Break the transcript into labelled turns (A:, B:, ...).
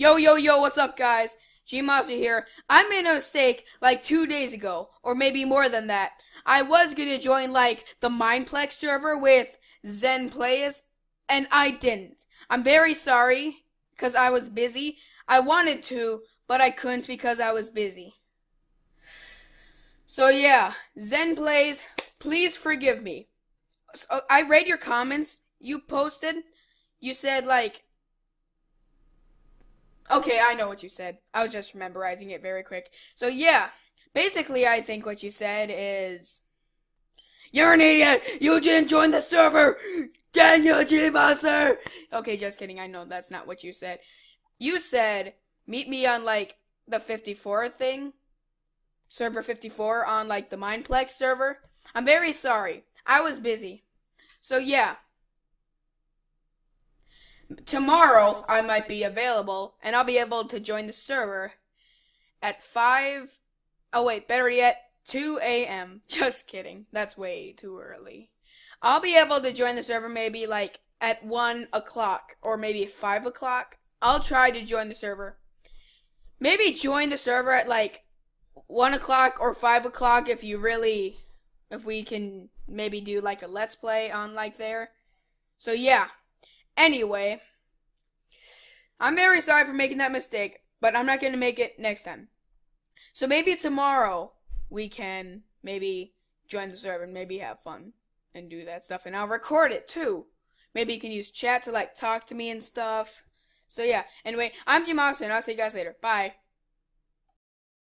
A: Yo, yo, yo, what's up, guys? G Mosser here. I made a mistake like two days ago, or maybe more than that. I was gonna join like the Mineplex server with ZenPlayz, and I didn't. I'm very sorry, because I was busy. I wanted to, but I couldn't because I was busy. So yeah, ZenPlayz, please forgive me. So, I read your comments you posted. You said like Okay, I know what you said. I was just memorizing it very quick. So yeah, basically I think what you said is You're an idiot! You didn't join the server! Daniel G Mosser! Okay, just kidding. I know that's not what you said. You said meet me on like the 54 thing. Server 54 on like the Mineplex server. I'm very sorry. I was busy. So yeah, tomorrow I might be available and I'll be able to join the server at 5 oh wait better yet 2 a.m. just kidding. That's way too early. I'll be able to join the server maybe like at 1 o'clock or maybe 5 o'clock. I'll try to join the server. Maybe join the server at like 1 o'clock or 5 o'clock if you really if we can maybe do like a let's play on like there. So yeah. Anyway, I'm very sorry for making that mistake, but I'm not going to make it next time. So maybe tomorrow we can maybe join the server and maybe have fun and do that stuff. And I'll record it too. Maybe you can use chat to like talk to me and stuff. So yeah. Anyway, I'm G Mosser. I'll see you guys later. Bye.